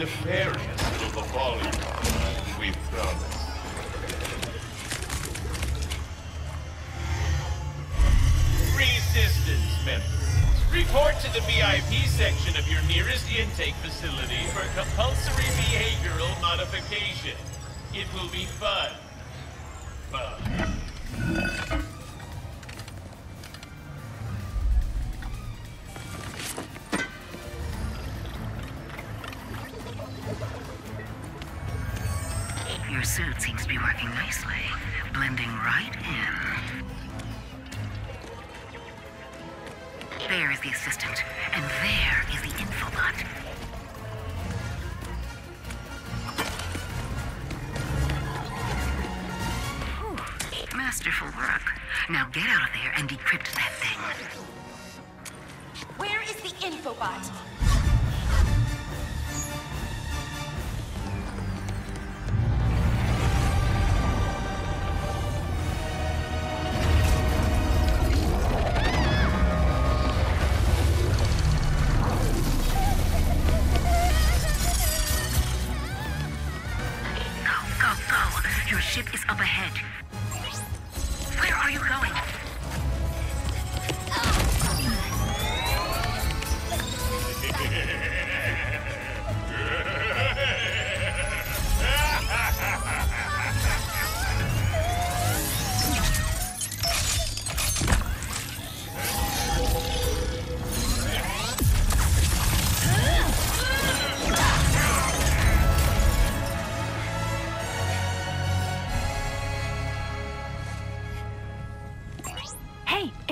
nefarious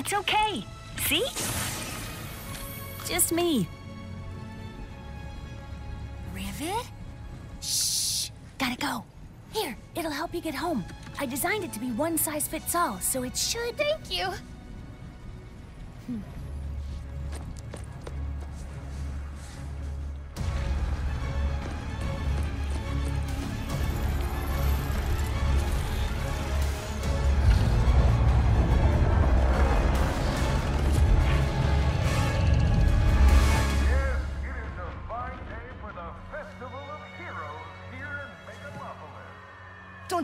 it's okay. See? Just me. Rivet? Shh. Gotta go. Here, it'll help you get home. I designed it to be one size fits all, so it should. Thank you.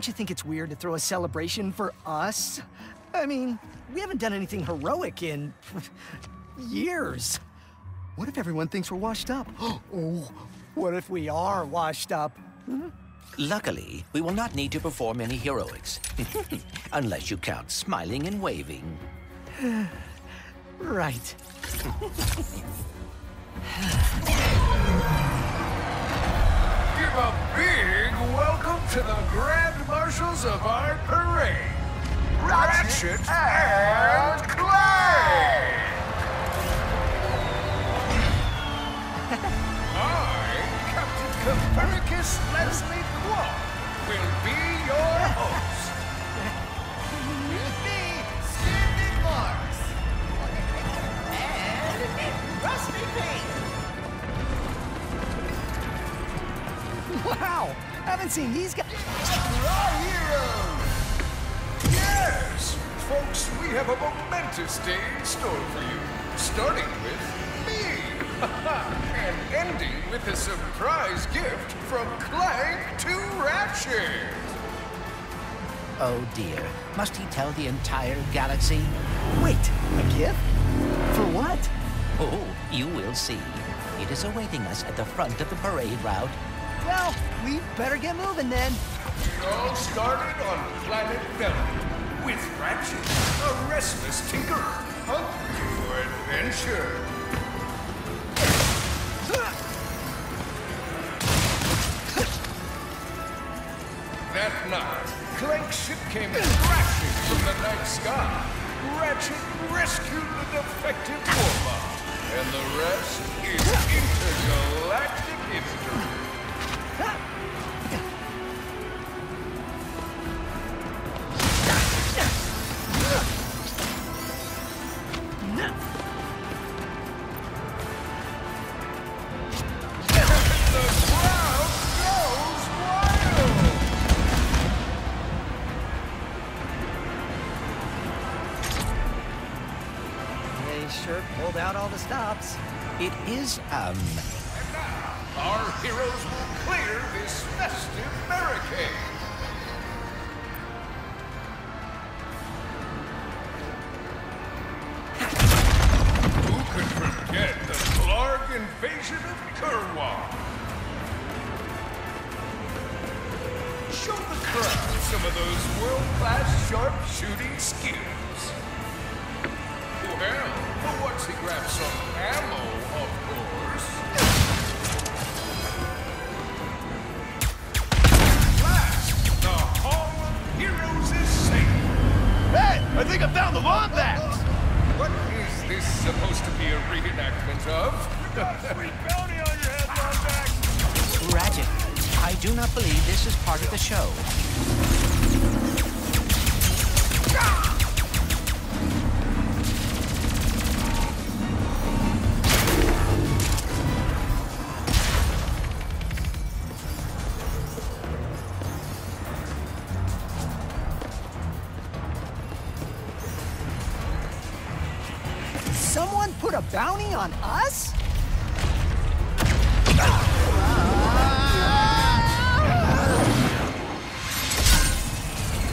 Don't you think it's weird to throw a celebration for us? I mean, we haven't done anything heroic in years. What if everyone thinks we're washed up? Oh, what if we are washed up? Hmm? Luckily, we will not need to perform any heroics. Unless you count smiling and waving. Right. Big welcome to the Grand Marshals of our parade, Ratchet and Clank! I, Captain Copernicus Leslie Qwark, will be your host. With me, Stephen Marks. And Rusty Payne. Wow! Haven't seen these guys. Our heroes! Yes! Folks, we have a momentous day in store for you. Starting with me! and ending with a surprise gift from Clank to Ratchet! Oh dear. Must he tell the entire galaxy? Wait, a gift? For what? Oh, you will see. It is awaiting us at the front of the parade route. Well, we better get moving then. It all started on planet Veldin with Ratchet, a restless tinkerer, hungry for adventure. That night, Clank's ship came crashing from the night sky. Ratchet rescued the defective warbot, and the rest is intergalactic history. It is a um... our heroes bounty on us?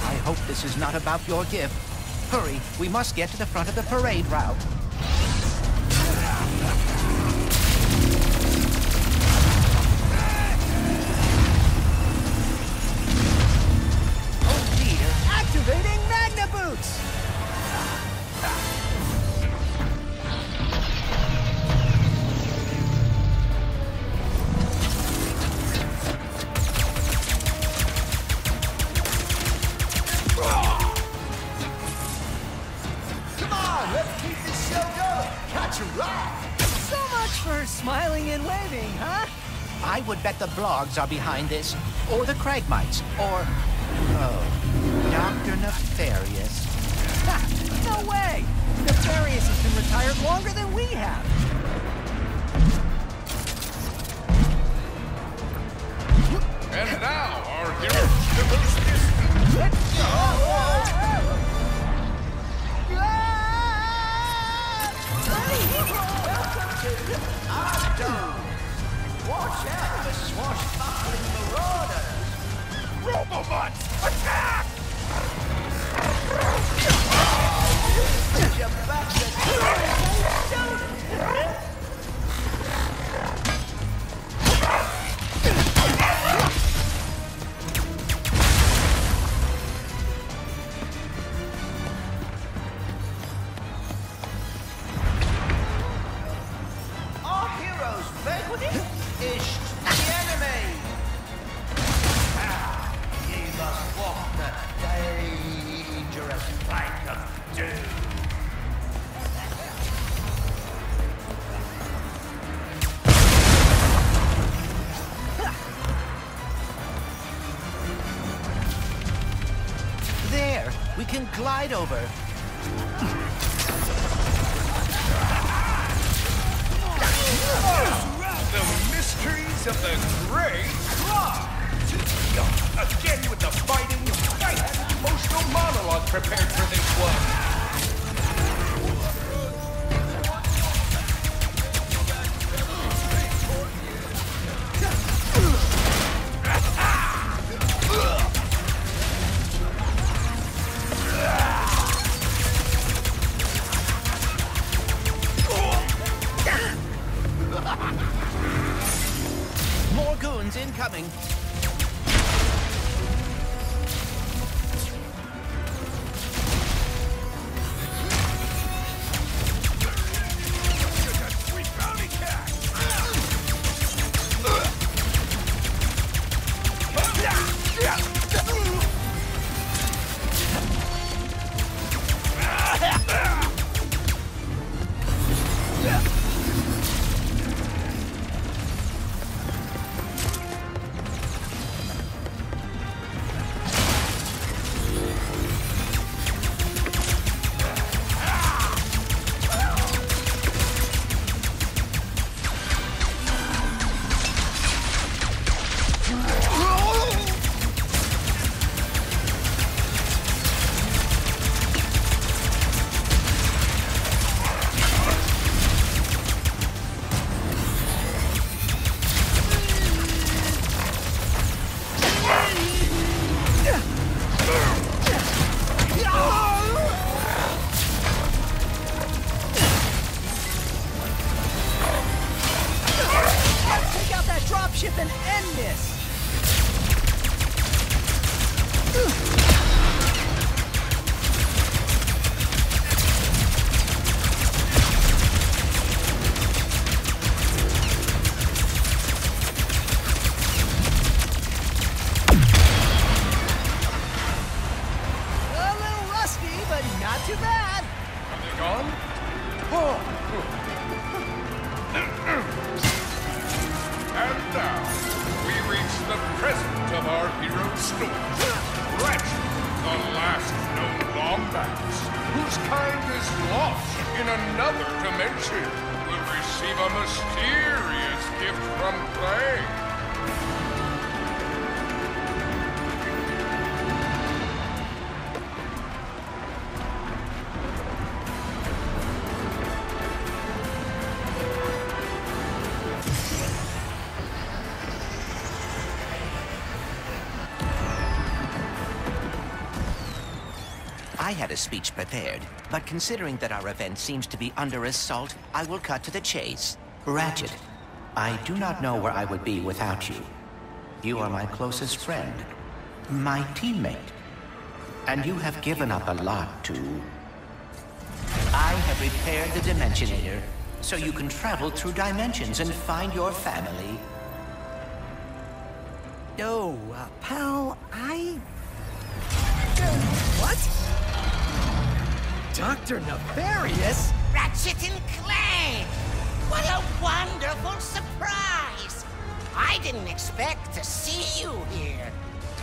I hope this is not about your gift. Hurry, we must get to the front of the parade route. Blargs are behind this, or the Cragmites, or... Oh, Dr. Nefarious. Ha! No way! Nefarious has been retired longer than we have! And now, our hero, the most distant. Welcome to Octo! Watch out for swashbuckling marauders! Robobots, attack! Your backs are had a speech prepared, but considering that our event seems to be under assault, I will cut to the chase. Ratchet, I do not know where I would be without you. You are my closest friend, my teammate, and you have given up a lot to... I have repaired the Dimensionator, so you can travel through dimensions and find your family. Yo, uh, pal, I... What? Dr. Nefarious? Ratchet and Clank! What a wonderful surprise! I didn't expect to see you here.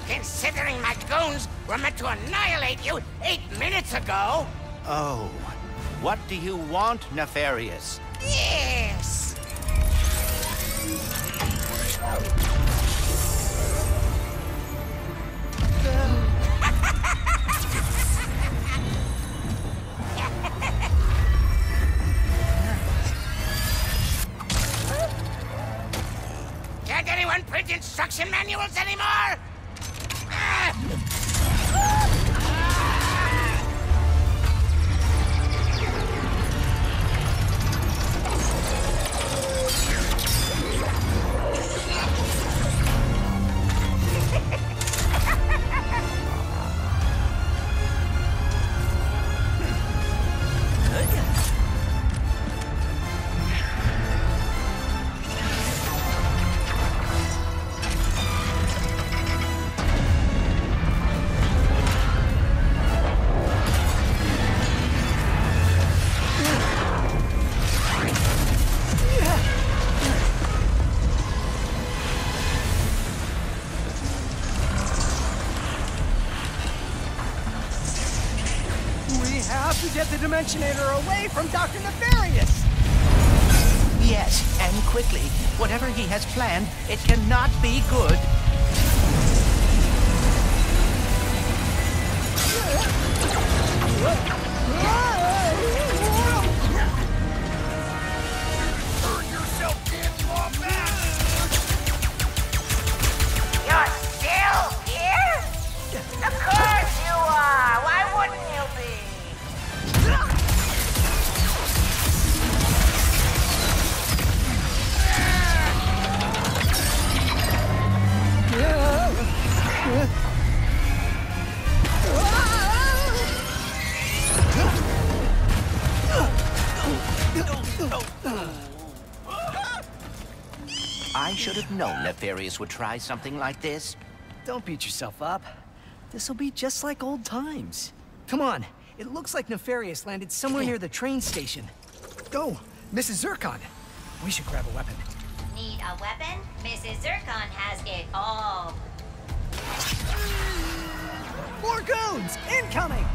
Considering my goons were meant to annihilate you eight minutes ago. Oh, what do you want, Nefarious? Yes! Can't instruction manuals anymore? Known Nefarious would try something like this. Don't beat yourself up. This'll be just like old times. Come on, it looks like Nefarious landed somewhere near the train station. Go, Mrs. Zurkon. We should grab a weapon. Need a weapon? Mrs. Zurkon has it all. More goons! Incoming!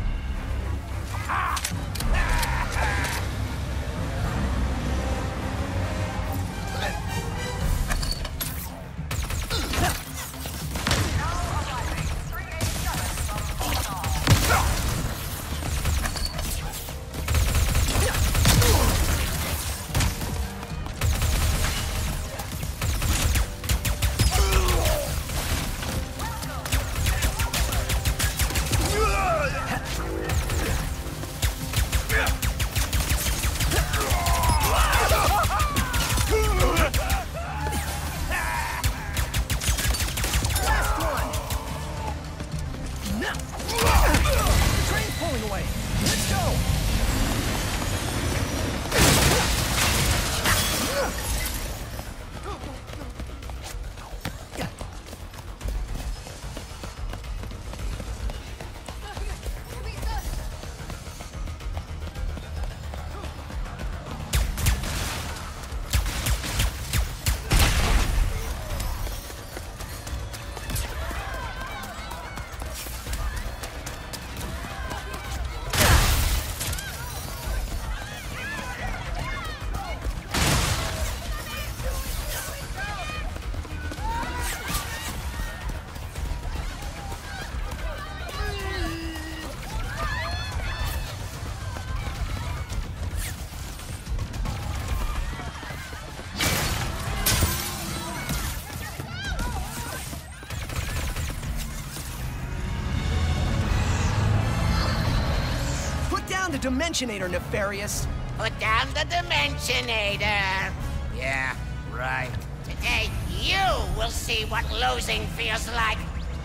The Dimensionator, Nefarious. Put down the Dimensionator. Yeah, right. Today, you will see what losing feels like.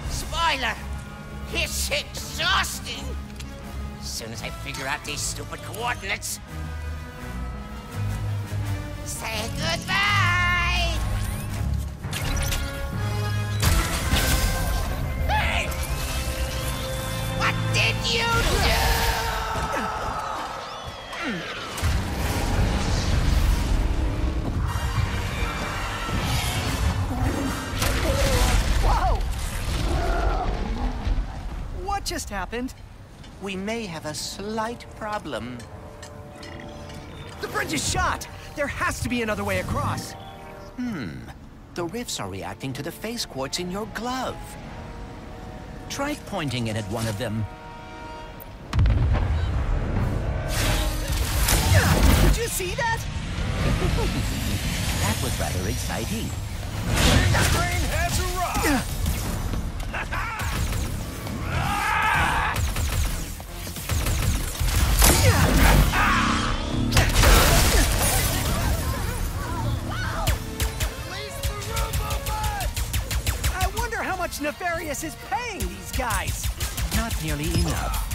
Spoiler, it's exhausting. As soon as I figure out these stupid coordinates. Say goodbye! Hey! What did you do? Just happened? We may have a slight problem. The bridge is shot! There has to be another way across. Hmm. The rifts are reacting to the phase quartz in your glove. Try pointing it at one of them. Did you see that? That was rather exciting. Has arrived! Nefarious is paying these guys. Not nearly enough.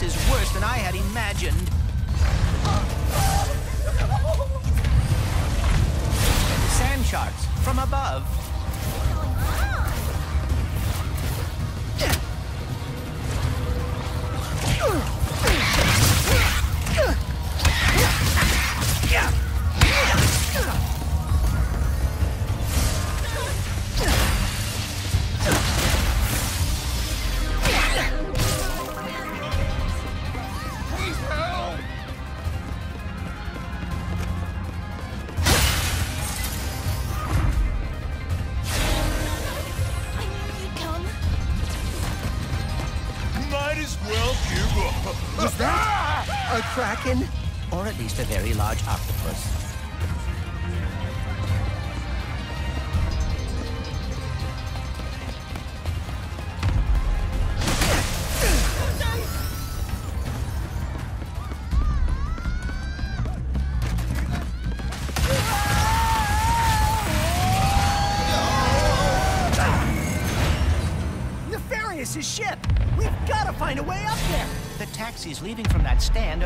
This is worse than I had imagined. Sand sharks from above.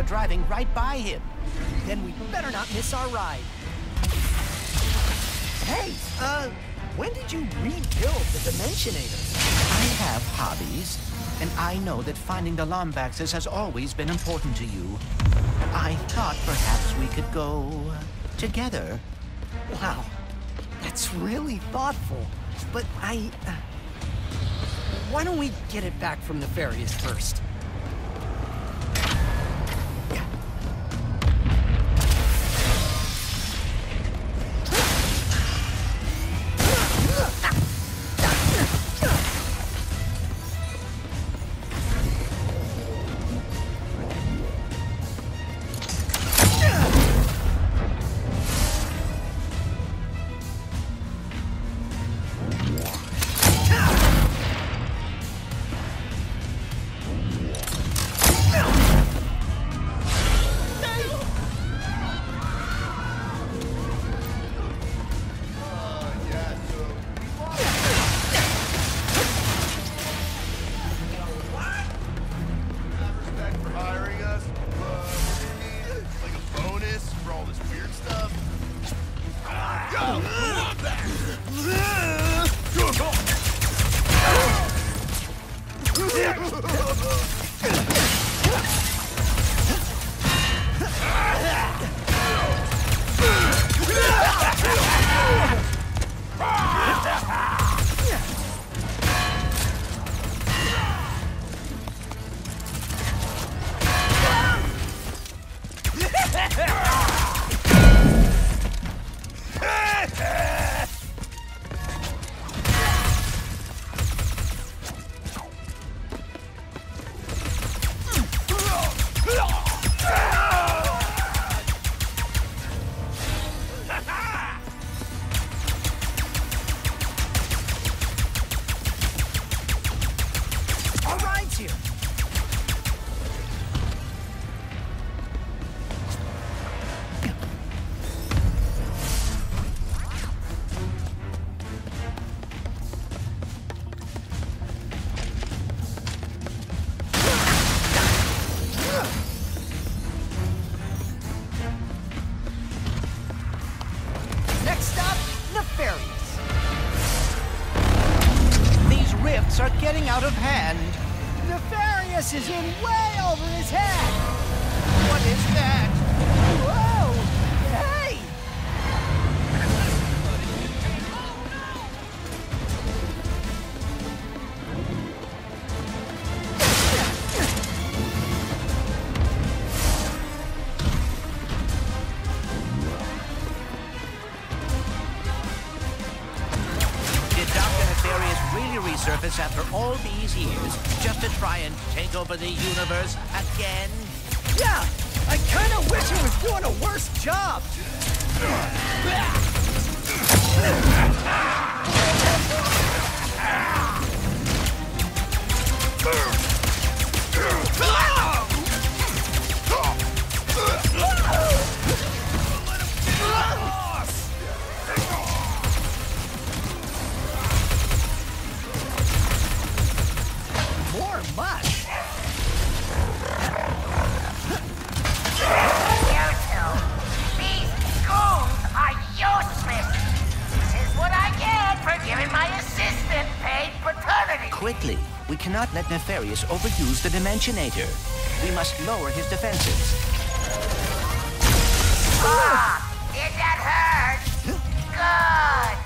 Are driving right by him. Then we better not miss our ride. Hey, uh, when did you rebuild the Dimensionator? I have hobbies, and I know that finding the Lombaxes has always been important to you. I thought perhaps we could go together. Wow, that's really thoughtful. But I... Uh, why don't we get it back from Nefarious first? up! quickly. We cannot let Nefarious overuse the Dimensionator. We must lower his defenses. Ah! Did that hurt? Good!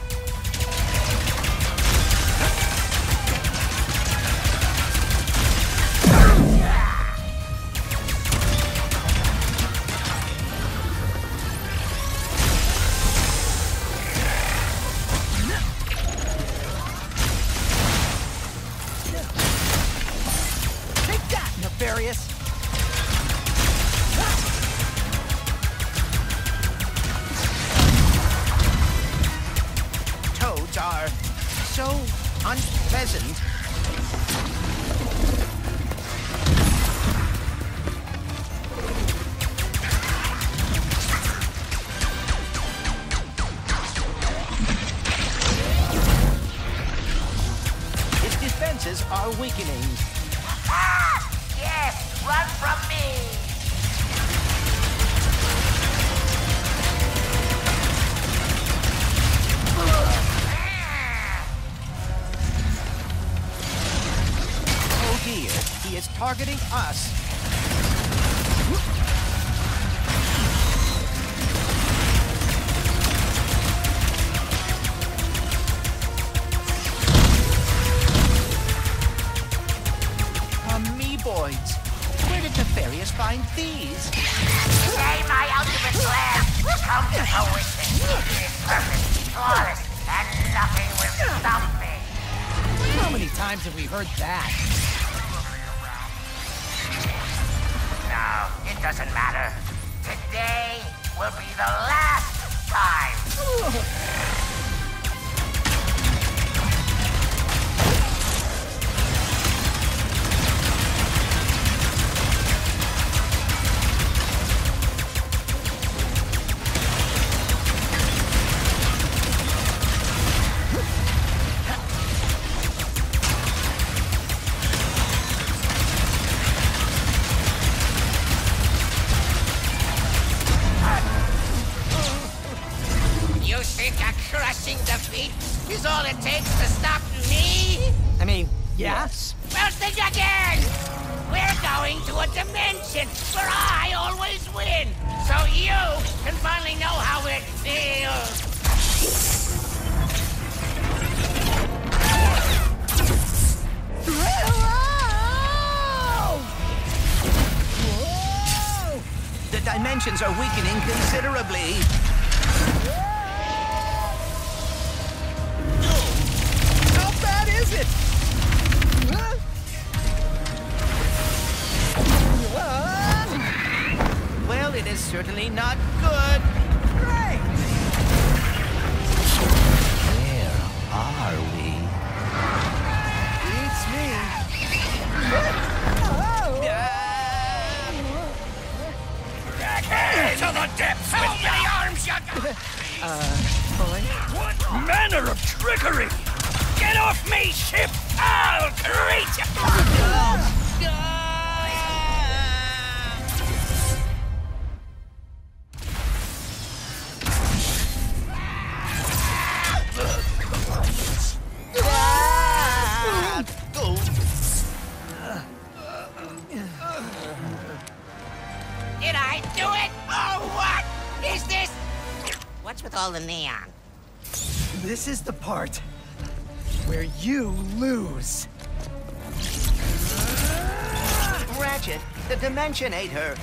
No, it doesn't matter. Today will be the last time. the Dimensionator.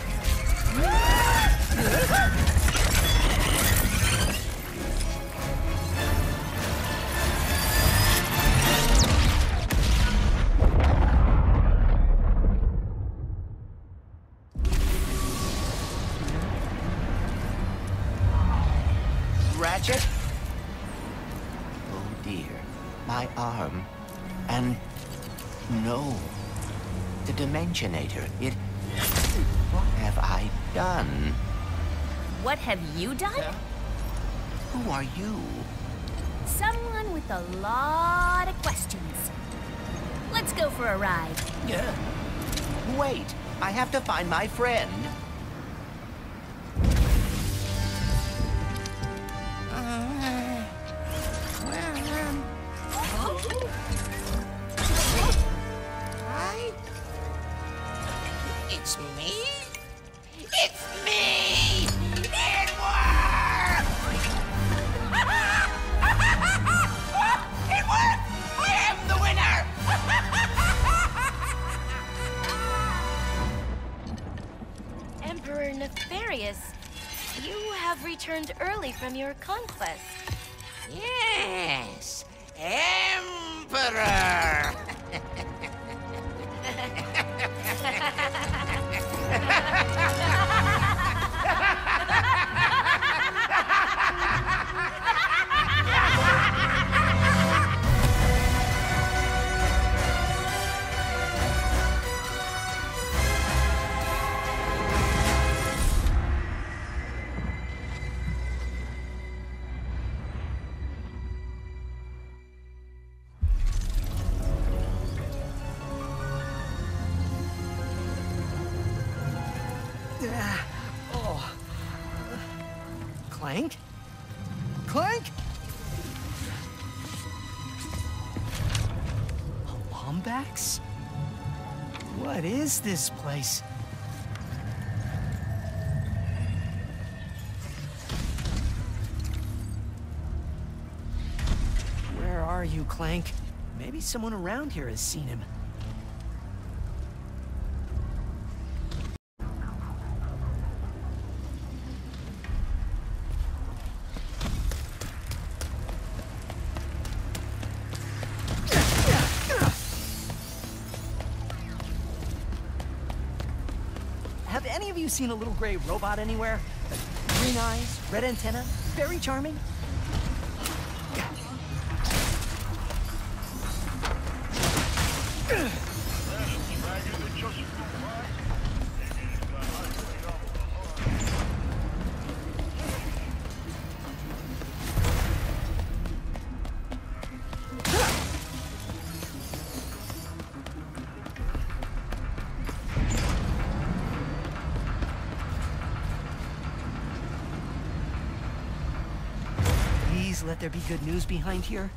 Ratchet? Oh dear, my arm. And no, the Dimensionator. It. What have done? What have you done? Who are you? Someone with a lot of questions. Let's go for a ride. Yeah. Wait, I have to find my friend. This place? Where are you, Clank? Maybe someone around here has seen him. Of you seen a little gray robot anywhere? Green eyes, red antenna, very charming. There be good news behind here.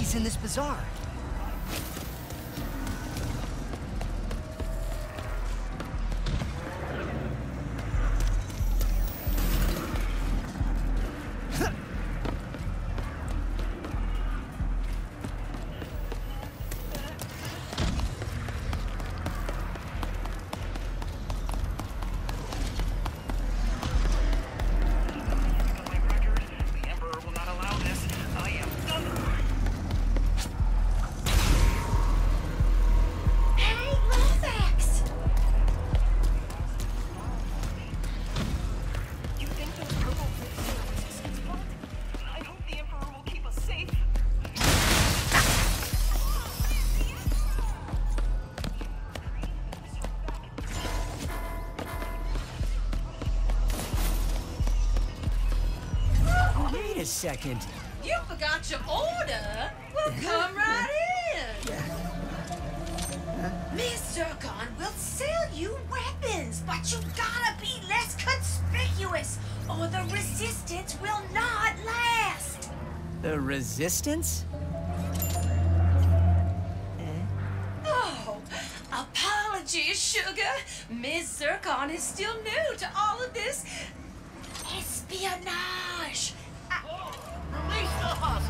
He's in this bazaar. A second. You forgot your order? Well, come right in. Miss Zurkon will sell you weapons, but you gotta be less conspicuous, or the resistance will not last. The resistance? Eh? Oh, apologies, Sugar. Miss Zurkon is still new to all of this espionage. Release the hostage!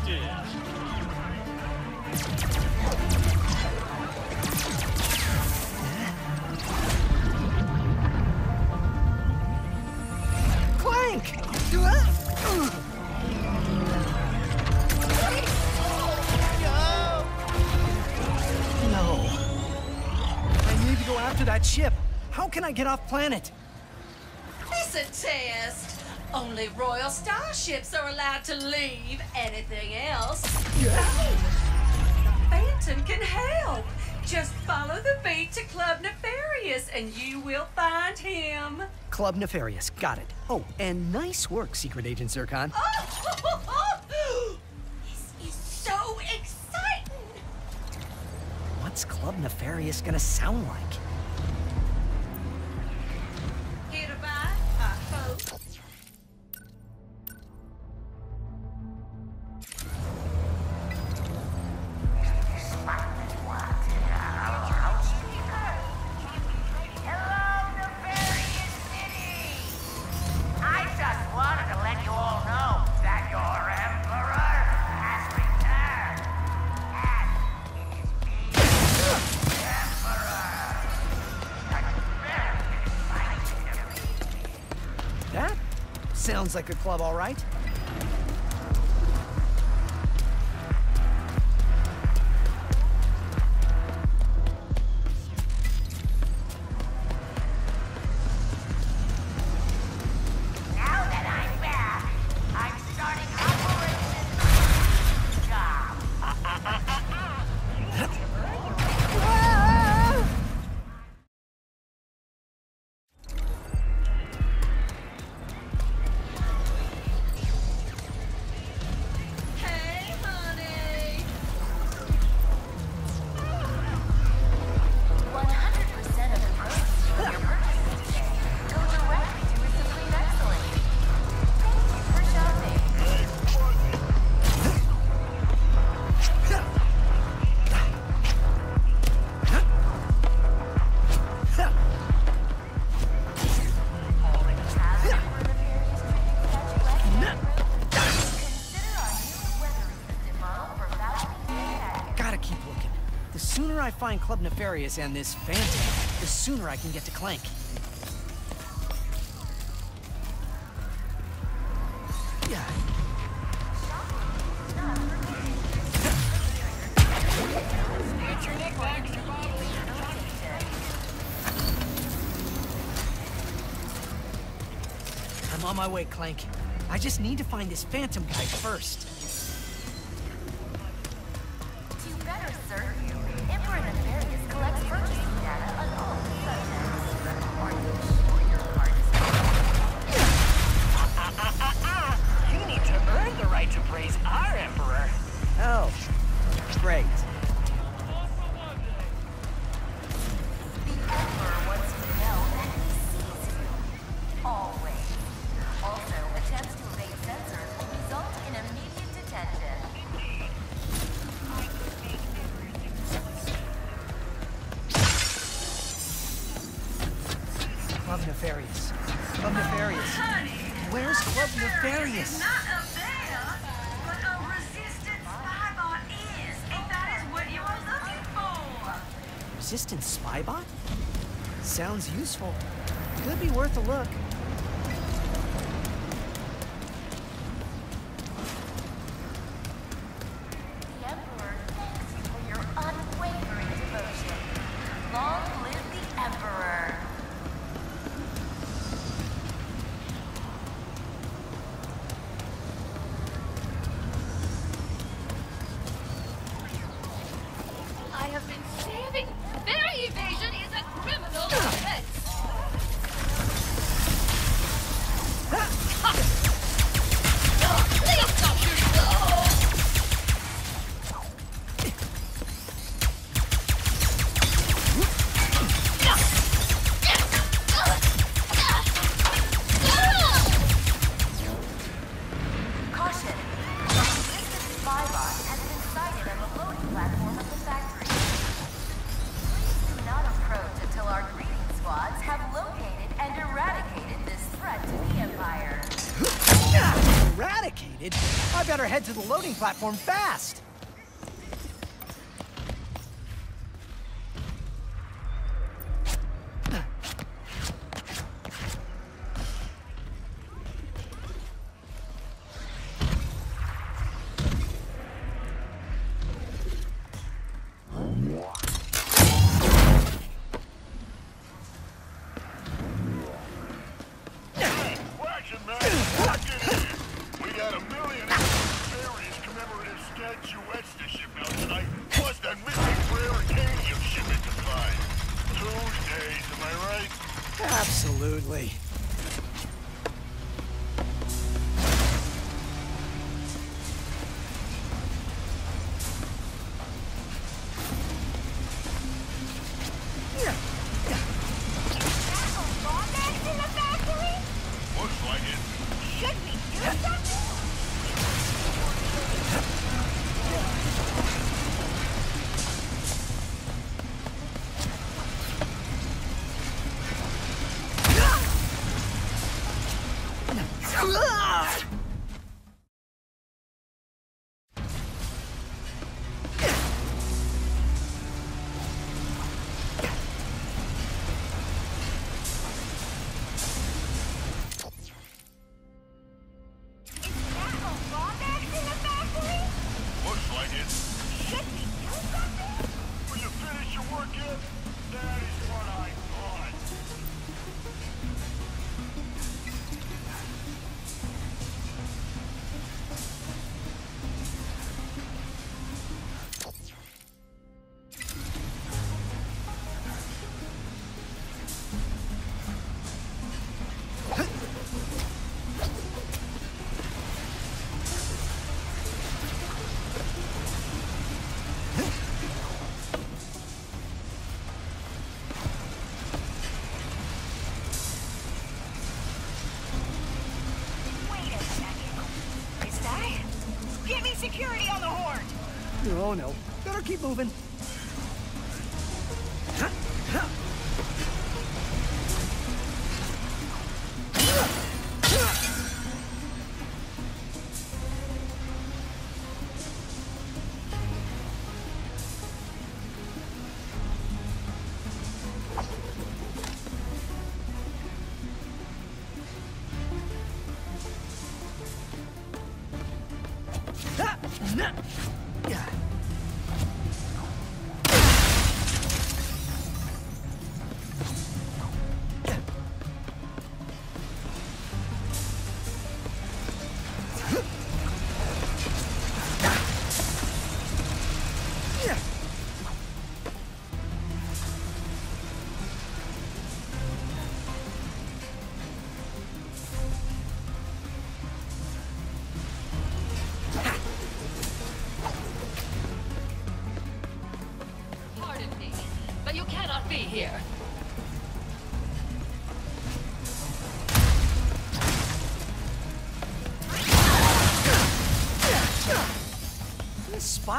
Clank! No. I need to go after that ship. How can I get off planet? It's a test. Only royal starships are allowed to leave. Anything else? The Phantom can help. Just follow the beat to Club Nefarious and you will find him. Club Nefarious, got it. Oh, and nice work, Secret Agent Zurkon. Oh! this is so exciting. What's Club Nefarious gonna sound like? Like a club, all right. Find Club Nefarious and this Phantom, the sooner I can get to Clank. Yeah. I'm on my way, Clank. I just need to find this Phantom guy first. Sounds useful. platform own no! Better keep moving.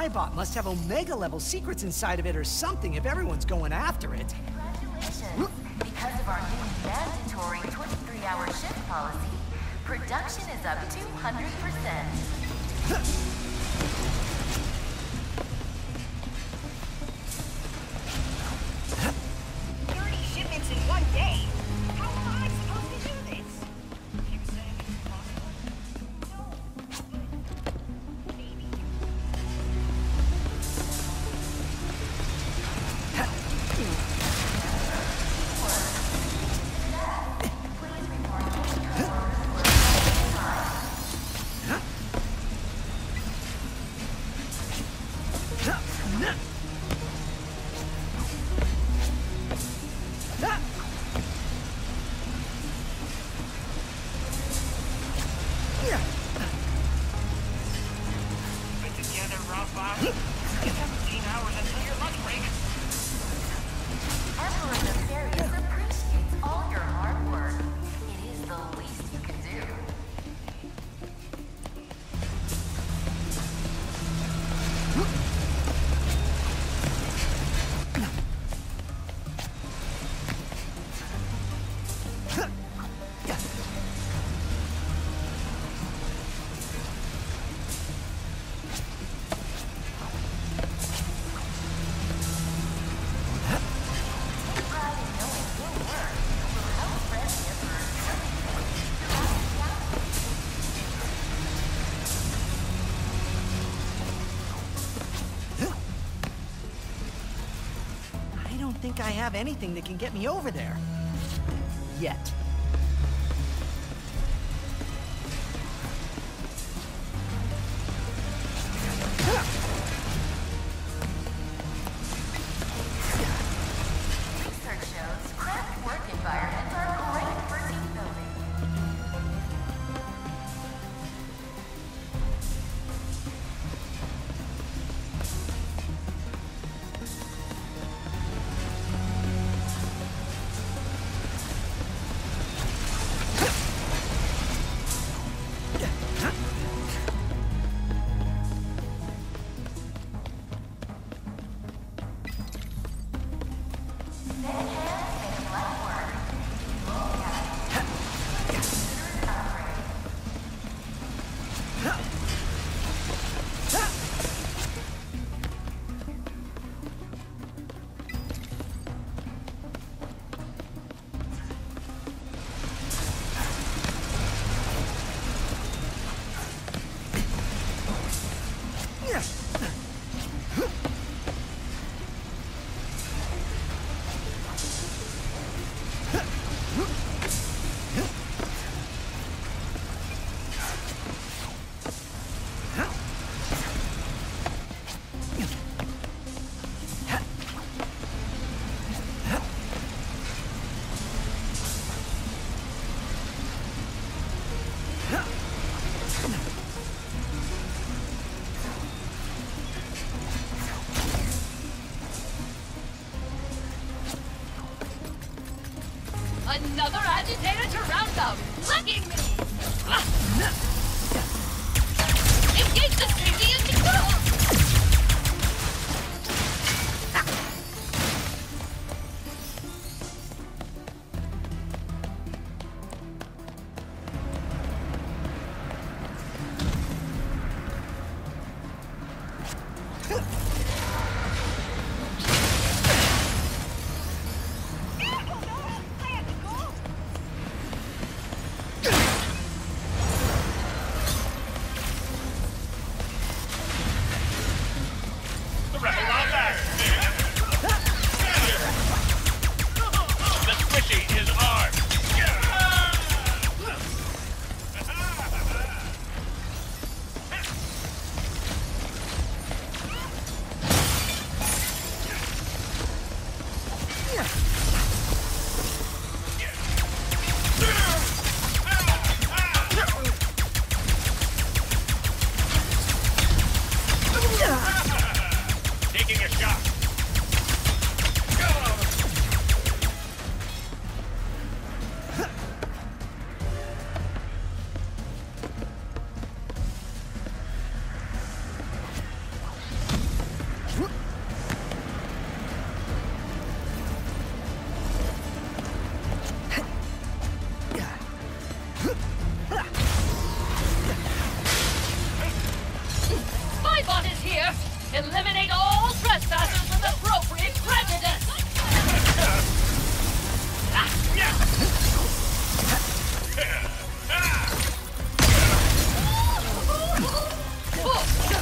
iBot must have Omega-level secrets inside of it or something if everyone's going after it. Congratulations! Because of our new mandatory 23-hour shift policy, production is up 200%. I have anything that can get me over there. My Spybot is here! Eliminate all trespassers with appropriate prejudice!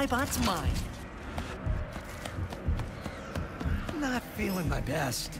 Spybot's mine. Not feeling my best.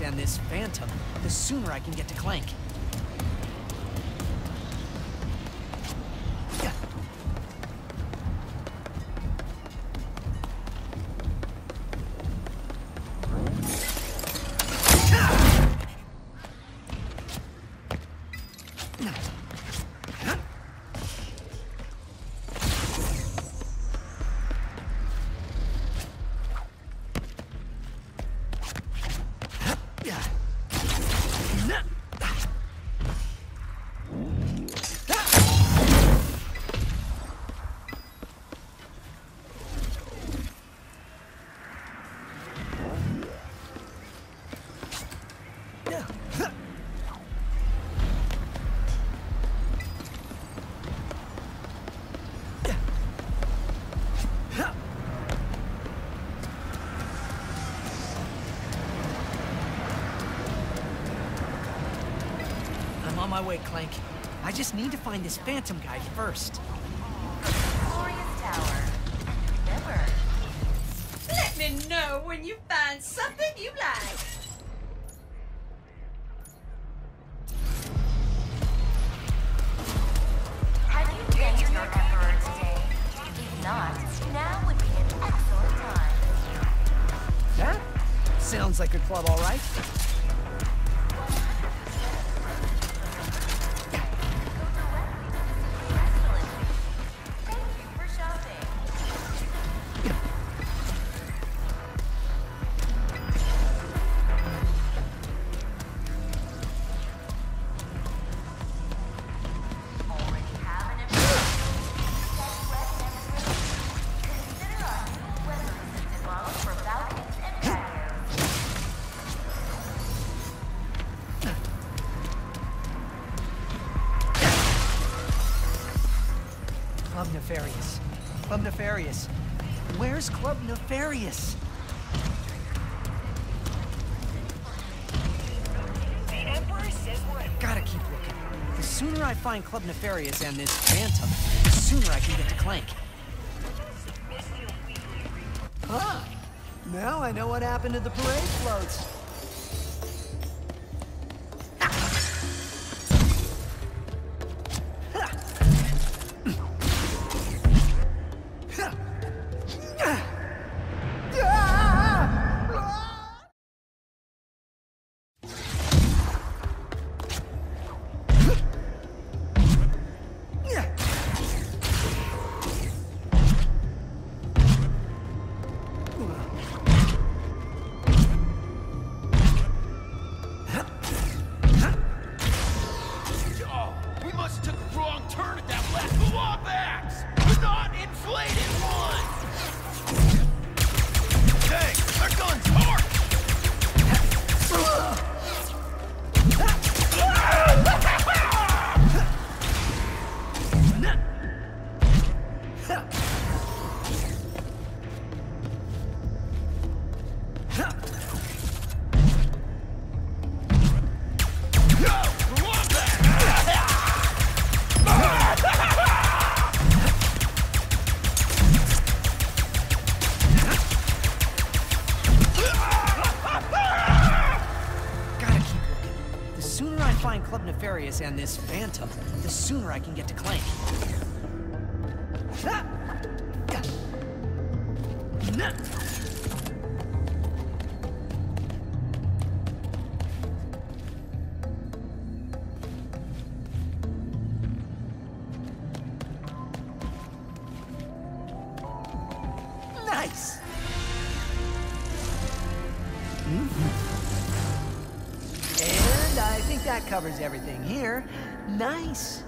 And this Phantom, the sooner I can get to Clank. My way, Clank. I just need to find this Phantom guy first. Club Nefarious? The emperor says we're in. Gotta keep looking. The sooner I find Club Nefarious and this Phantom, the sooner I can get to Clank. Ah, now I know what happened to the parade floats. We must have took a wrong turn at that last axe! The not inflated one! Hey, our gun's hard! And this Phantom, the sooner I can get to. Nah. Nice! And I think that covers everything. Nice.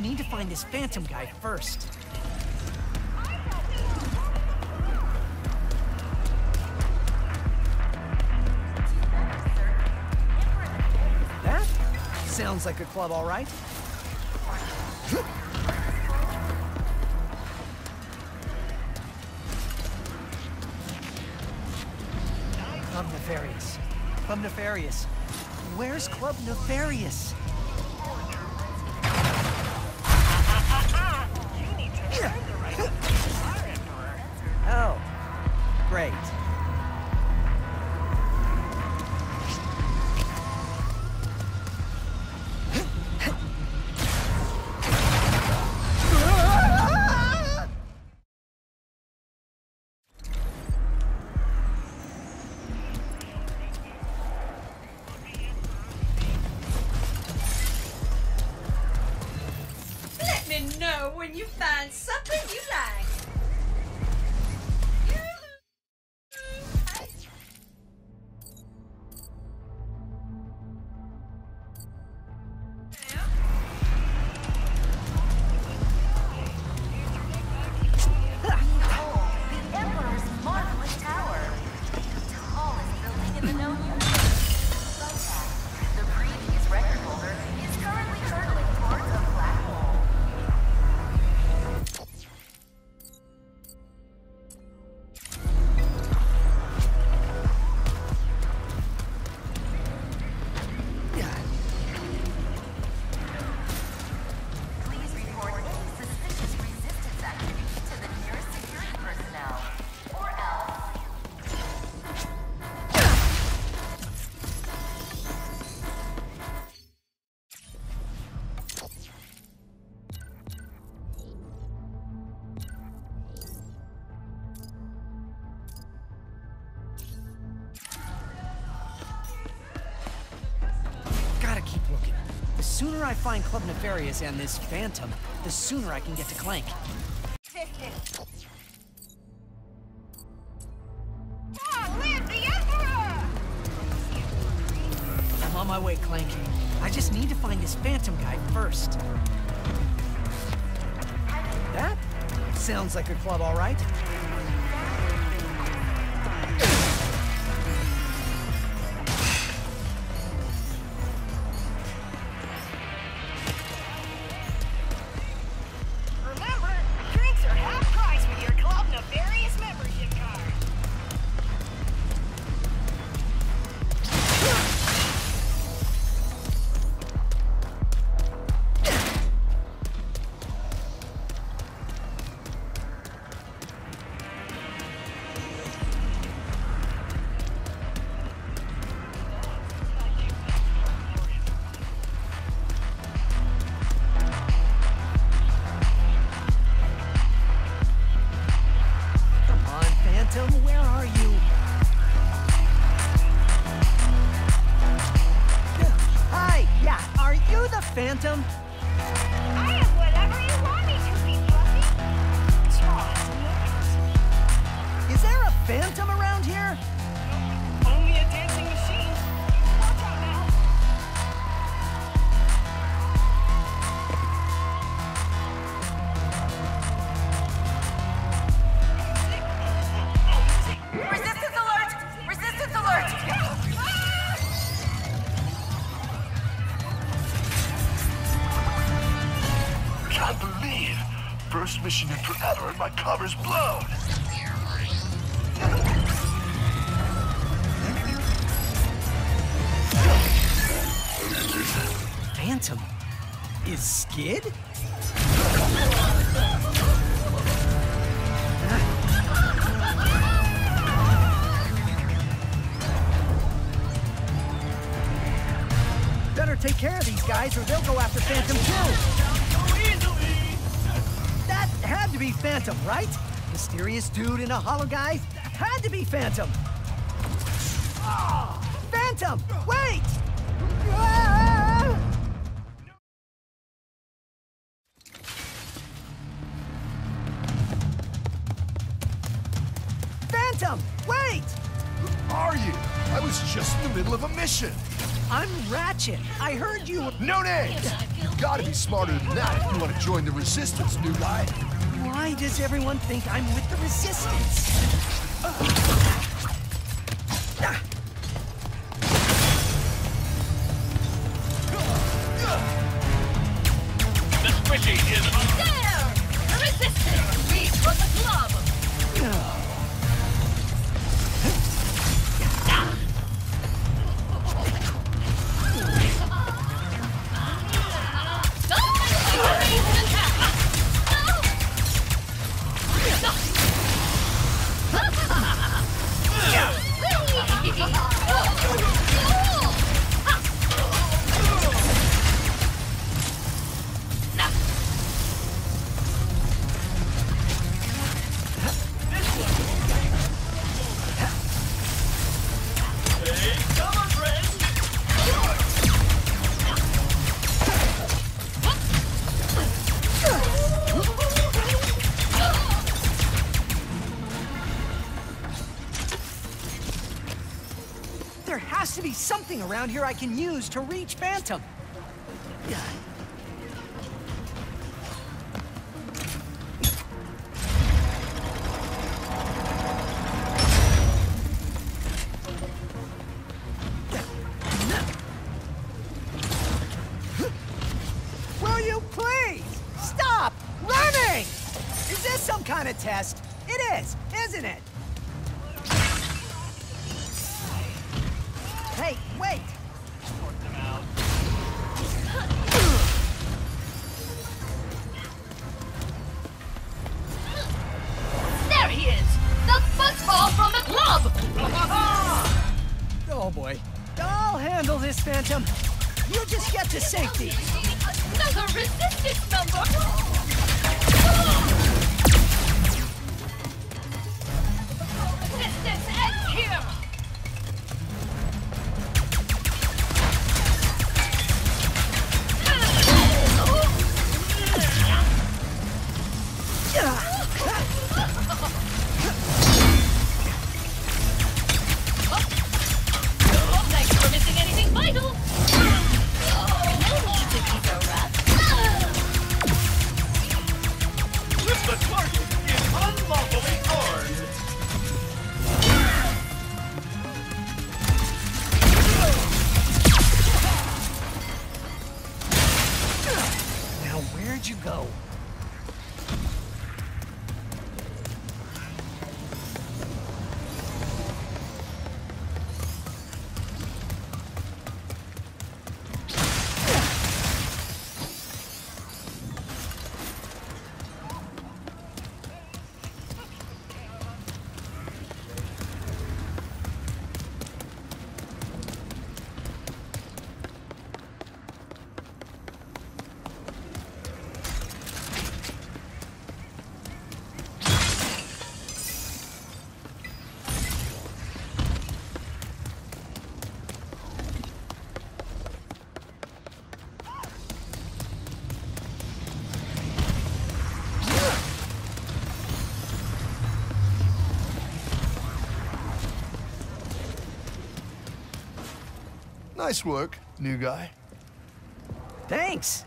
Need to find this Phantom guy first. That sounds like a club, all right. Club Nefarious. Club Nefarious. Where's Club Nefarious? Find Club Nefarious and this Phantom, the sooner I can get to Clank. I'm on my way, Clank. I just need to find this Phantom guy first. That sounds like a club, all right. Guys or they'll go after Phantom too. That had to be Phantom, right? Mysterious dude in a hollow guy? Had to be Phantom. Does everyone think I'm with the Resistance? Around here I can use to reach Phantom. Nice work, new guy. Thanks.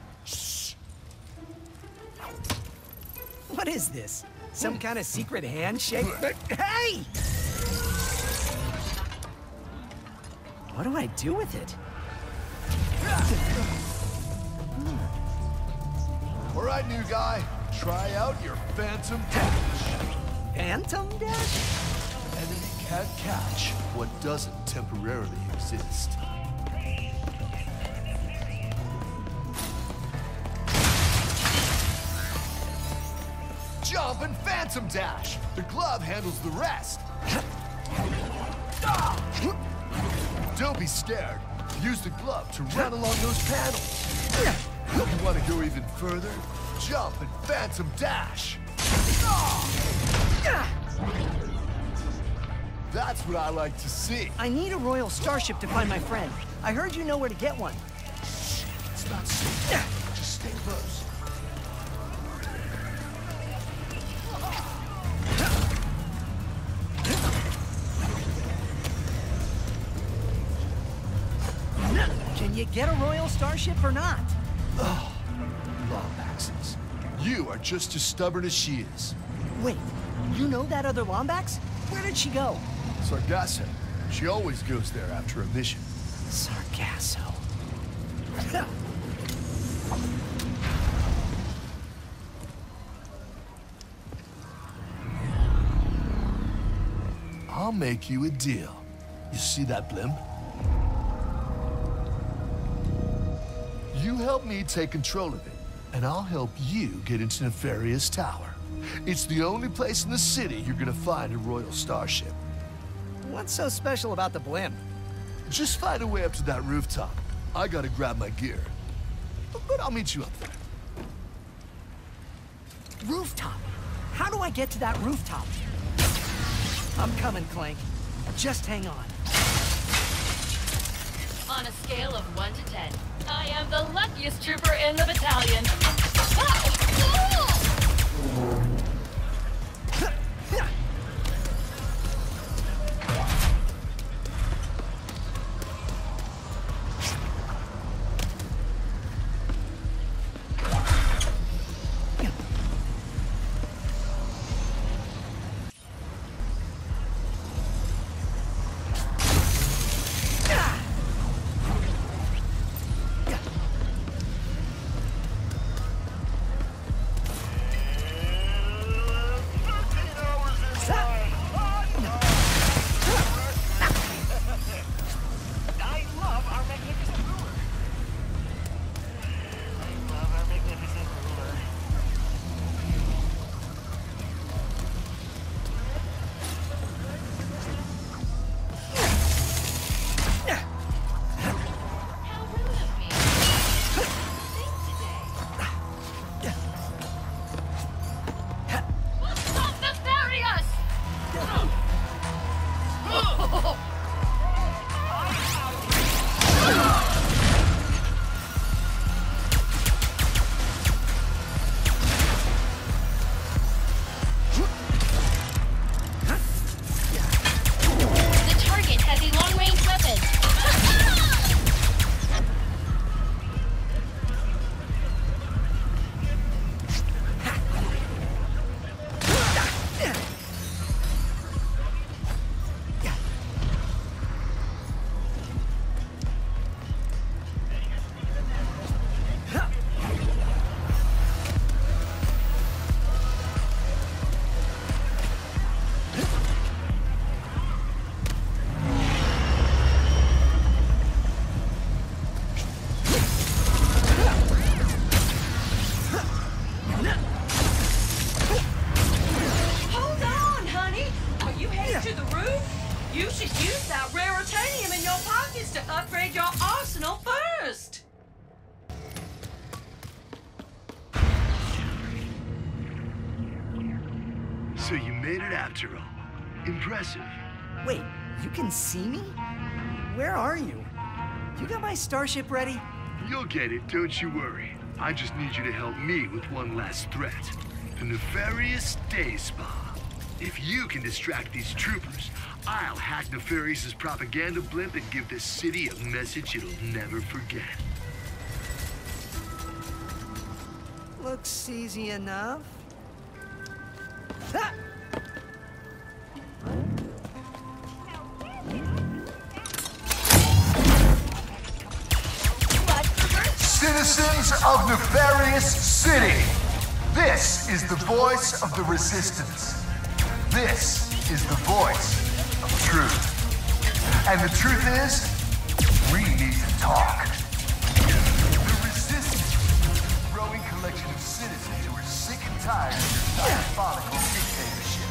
What is this? Some kind of secret handshake? Hey! What do I do with it? All right, new guy. Try out your Phantom Dash. Phantom Dash? Enemy can't catch what doesn't temporarily exist. Phantom Dash! The glove handles the rest. Don't be scared. Use the glove to run along those panels. You want to go even further? Jump and Phantom Dash! That's what I like to see. I need a Royal Starship to find my friend. I heard you know where to get one. You get a Royal Starship or not? Oh, Lombaxes. You are just as stubborn as she is. Wait, you know that other Lombax? Where did she go? Sargasso. She always goes there after a mission. Sargasso. I'll make you a deal. You see that blimp? You help me take control of it, and I'll help you get into Nefarious Tower. It's the only place in the city you're gonna find a Royal Starship. What's so special about the blimp? Just find a way up to that rooftop. I gotta grab my gear. But I'll meet you up there. Rooftop? How do I get to that rooftop? I'm coming, Clank. Just hang on. On a scale of 1 to 10, I am the luckiest trooper in the battalion. Ah! My starship ready? You'll get it, don't you worry. I just need you to help me with one last threat. The Nefarious Day Spa. If you can distract these troopers, I'll hack Nefarious's propaganda blimp and give this city a message it'll never forget. Looks easy enough. Ah! Citizens City. This is the voice of the resistance. This is the voice of truth. And the truth is, we need to talk. The resistance is a growing collection of citizens who are sick and tired of your diabolical dictatorship.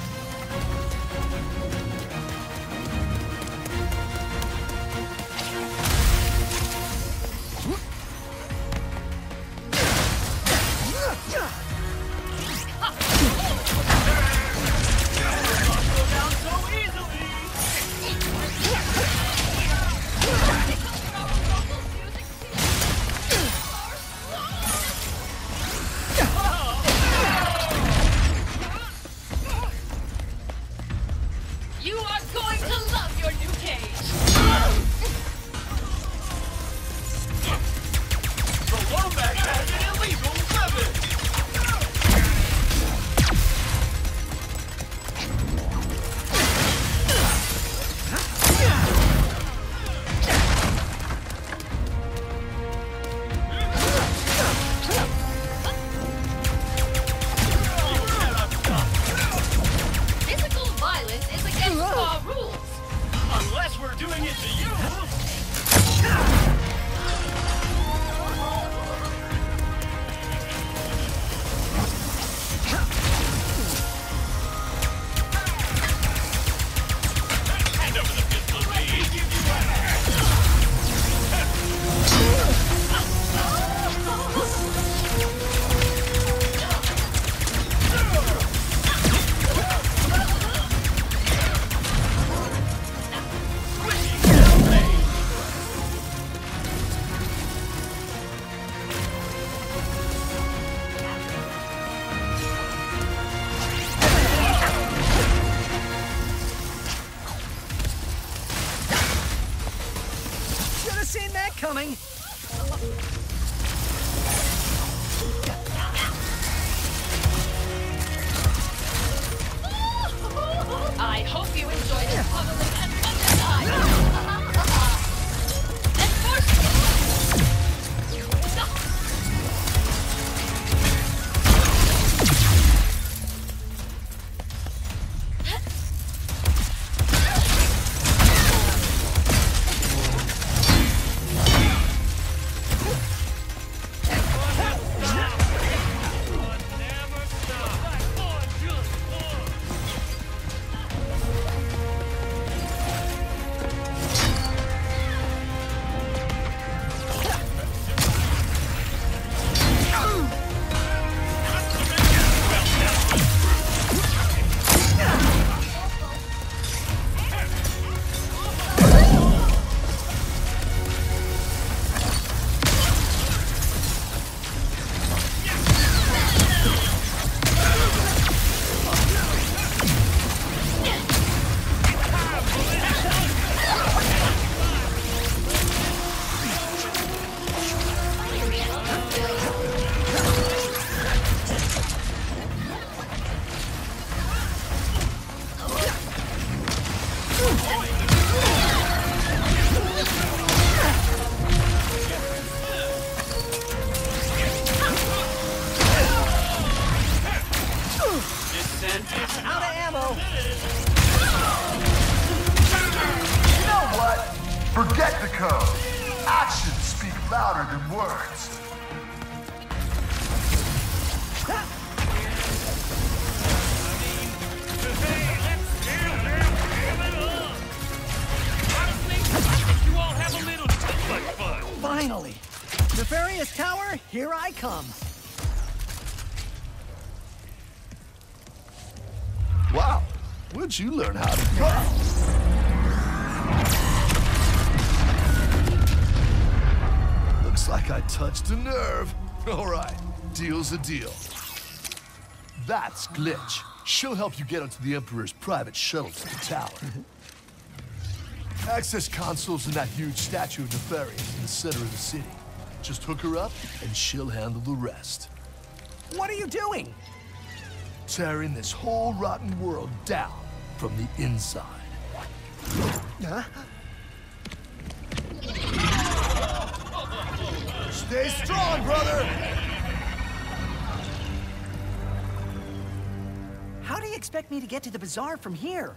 You learn how to go? Looks like I touched a nerve. All right, deal's a deal. That's Glitch. She'll help you get onto the Emperor's private shuttle to the tower. Access console's in that huge statue of Nefarious in the center of the city. Just hook her up, and she'll handle the rest. What are you doing? Tearing this whole rotten world down from the inside. Huh? Stay strong, brother! How do you expect me to get to the bazaar from here?